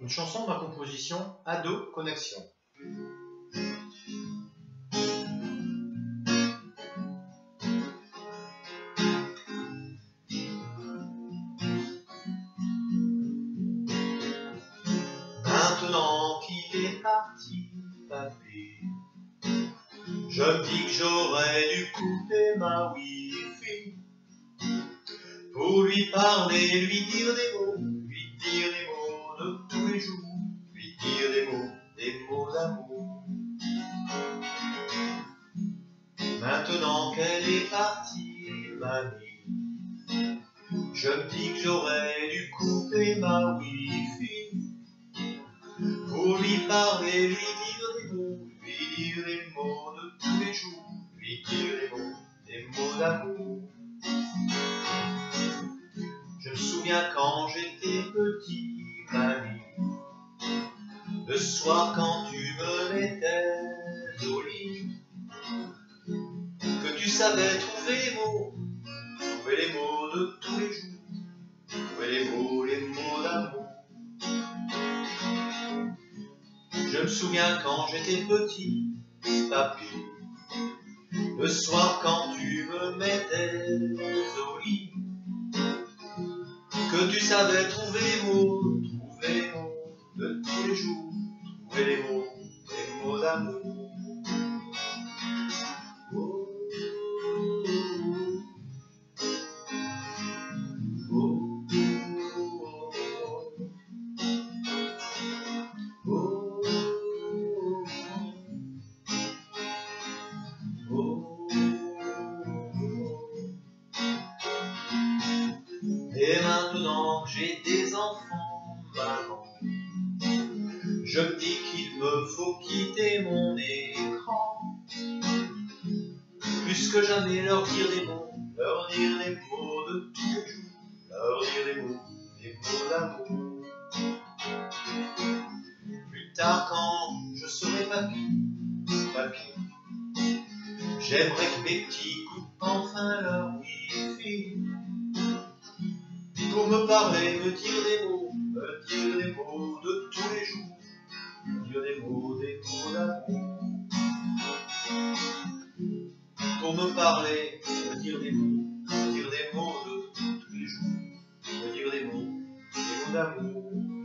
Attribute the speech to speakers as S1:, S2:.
S1: Une chanson de ma composition Ado Connexion. Maintenant qu'il est parti, papy, je me dis que j'aurais dû couper ma wifi pour lui parler, lui dire des mots, lui dire des mots les lui dire des mots, des mots d'amour. Maintenant qu'elle est partie, mamie, je me dis que j'aurais dû couper ma wifi pour lui parler, lui dire des mots, lui dire des mots de tous les jours, lui dire des mots, des mots d'amour. Je me souviens quand j'étais petit, soir quand tu me mettais au lit, que tu savais trouver les mots, trouver les mots de tous les jours, trouver les mots, les mots d'amour. Je me souviens quand j'étais petit, papy, le soir quand tu me mettais au lit, que tu savais trouver les mots, Et maintenant j'ai des enfants, maman, je me dis qu'il me faut quitter mon écran. Plus que jamais leur dire des mots, leur dire des mots de tous les jours, leur dire des mots, des mots d'amour. Plus tard quand je serai papy, papy, j'aimerais que mes petits coupent enfin leur wifi pour me parler, me dire des mots, mots, des mots. Pour me parler, me dire des mots, me dire des mots de tous les jours, me dire des mots, des mots d'amour.